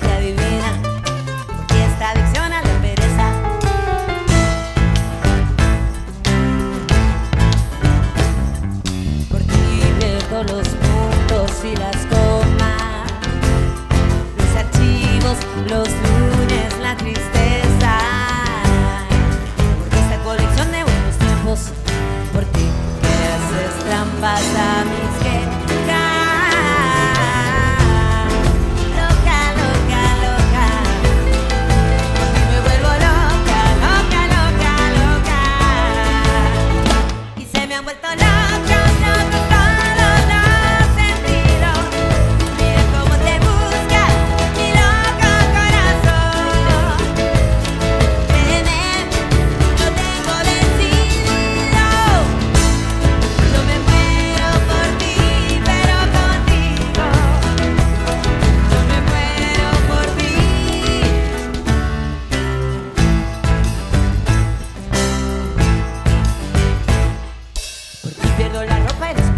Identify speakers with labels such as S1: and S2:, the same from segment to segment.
S1: Te adivina, porque esta adicción a la pereza, porque viento los puntos y las formas, mis archivos, los lunes, la tristeza, porque esta colección de buenos tiempos. pierdo la ropa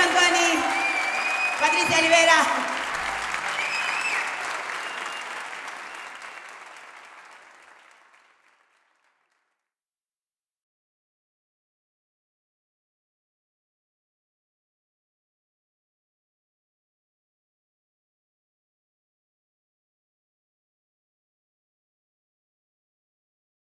S2: Antuani, Patricia Olivera.